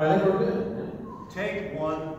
I think we're good. Take one.